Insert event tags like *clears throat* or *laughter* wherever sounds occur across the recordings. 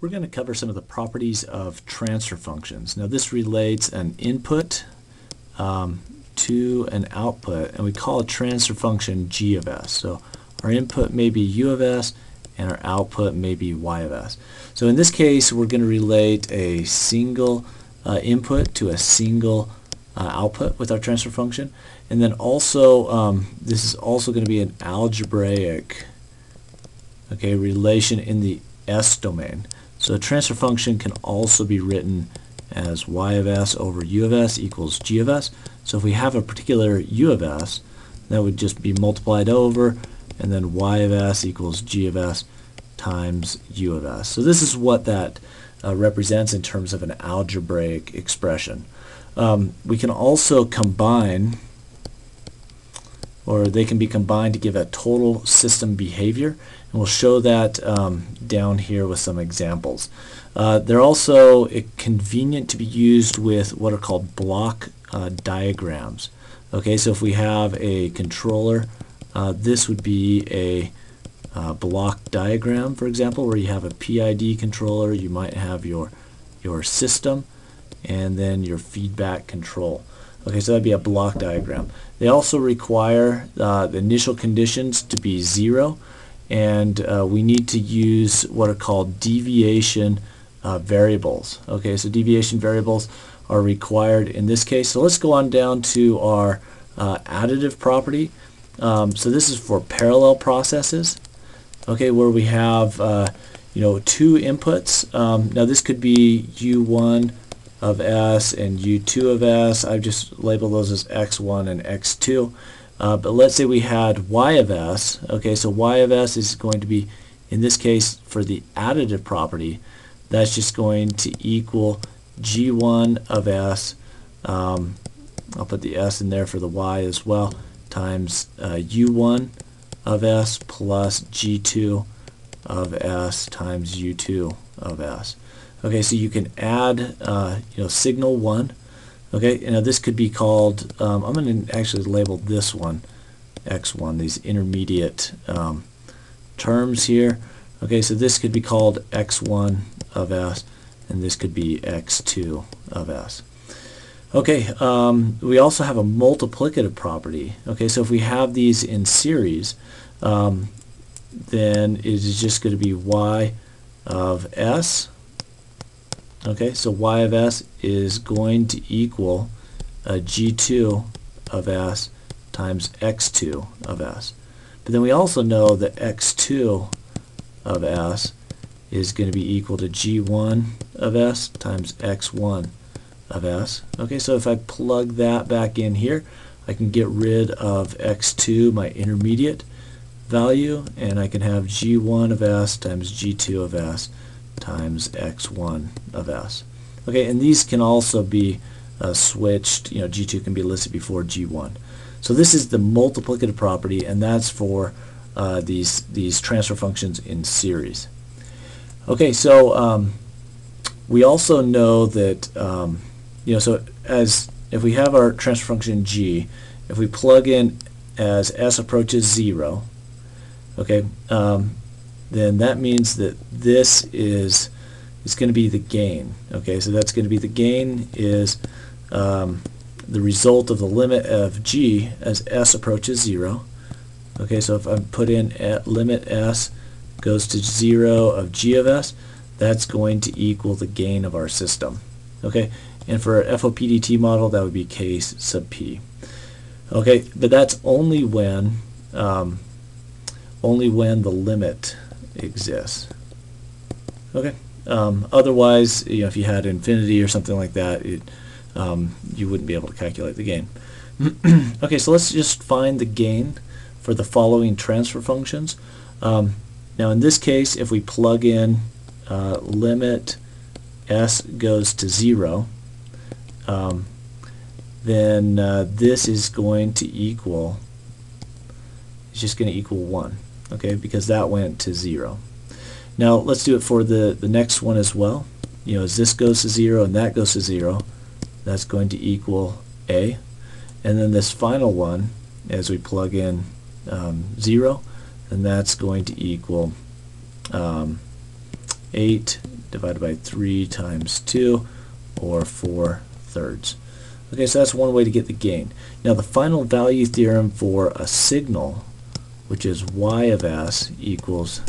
we're going to cover some of the properties of transfer functions. Now this relates an input um, to an output and we call a transfer function g of s. So our input may be u of s and our output may be y of s. So in this case we're going to relate a single uh, input to a single uh, output with our transfer function and then also um, this is also going to be an algebraic okay relation in the s domain. So a transfer function can also be written as y of s over u of s equals g of s. So if we have a particular u of s, that would just be multiplied over, and then y of s equals g of s times u of s. So this is what that uh, represents in terms of an algebraic expression. Um, we can also combine, or they can be combined to give a total system behavior. And we'll show that um, down here with some examples. Uh, they're also uh, convenient to be used with what are called block uh, diagrams. Okay, so if we have a controller, uh, this would be a uh, block diagram, for example, where you have a PID controller, you might have your, your system, and then your feedback control. Okay, so that'd be a block diagram. They also require uh, the initial conditions to be zero, and uh, we need to use what are called deviation uh, variables. Okay, so deviation variables are required in this case. So let's go on down to our uh, additive property. Um, so this is for parallel processes. Okay, where we have uh, you know two inputs. Um, now this could be U1 of S and U2 of S. I've just labeled those as X1 and X2. Uh, but let's say we had y of s. Okay, so y of s is going to be, in this case, for the additive property, that's just going to equal g1 of s. Um, I'll put the s in there for the y as well, times uh, u1 of s plus g2 of s times u2 of s. Okay, so you can add, uh, you know, signal 1 Okay, now this could be called, um, I'm going to actually label this one x1, these intermediate um, terms here. Okay, so this could be called x1 of s, and this could be x2 of s. Okay, um, we also have a multiplicative property. Okay, so if we have these in series, um, then it is just going to be y of s Okay, so y of s is going to equal uh, a g2 of s times x2 of s. But then we also know that x2 of s is going to be equal to g1 of s times x1 of s. Okay, so if I plug that back in here, I can get rid of x2, my intermediate value, and I can have g1 of s times g2 of s times x1 of s. Okay, and these can also be uh, switched, you know, G2 can be listed before G1. So this is the multiplicative property, and that's for uh, these, these transfer functions in series. Okay, so um, we also know that, um, you know, so as if we have our transfer function G, if we plug in as s approaches 0, okay, um, then that means that this is is going to be the gain. Okay, so that's going to be the gain is um, the result of the limit of g as s approaches 0. Okay, so if I put in at limit s goes to 0 of g of s, that's going to equal the gain of our system. Okay, and for our FOPDT model, that would be k sub p. Okay, but that's only when um, only when the limit exists. Okay. Um, otherwise, you know, if you had infinity or something like that, it, um, you wouldn't be able to calculate the gain. *clears throat* okay, so let's just find the gain for the following transfer functions. Um, now in this case, if we plug in uh, limit s goes to 0, um, then uh, this is going to equal, it's just going to equal 1 okay, because that went to 0. Now let's do it for the, the next one as well. You know, as this goes to 0 and that goes to 0, that's going to equal A. And then this final one, as we plug in um, 0, and that's going to equal um, 8 divided by 3 times 2 or 4 thirds. Okay, so that's one way to get the gain. Now the final value theorem for a signal, which is y of s equals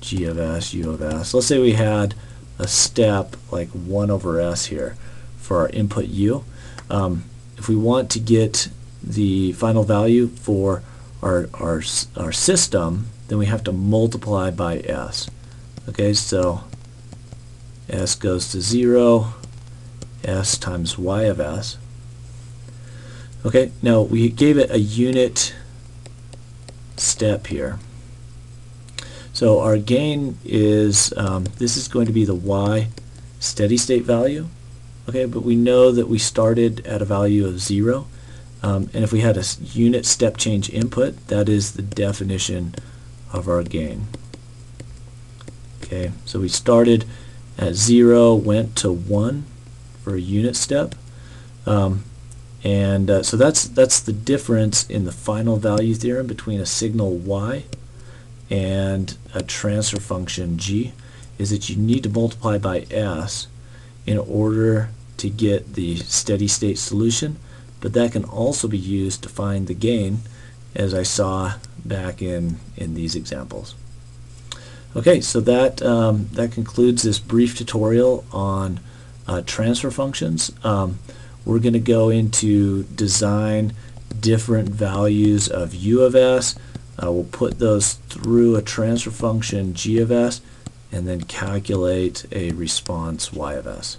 g of s, u of s. Let's say we had a step like 1 over s here for our input u. Um, if we want to get the final value for our, our, our system, then we have to multiply by s. Okay, so s goes to 0, s times y of s. Okay, now we gave it a unit step here. So our gain is, um, this is going to be the y steady state value. Okay, but we know that we started at a value of 0. Um, and if we had a unit step change input, that is the definition of our gain. Okay, so we started at 0, went to 1 for a unit step. Um, and uh, so that's, that's the difference in the final value theorem between a signal y and a transfer function g, is that you need to multiply by s in order to get the steady state solution, but that can also be used to find the gain as I saw back in, in these examples. Okay, so that, um, that concludes this brief tutorial on uh, transfer functions. Um, we're going to go into design different values of u of s. Uh, we'll put those through a transfer function g of s and then calculate a response y of s.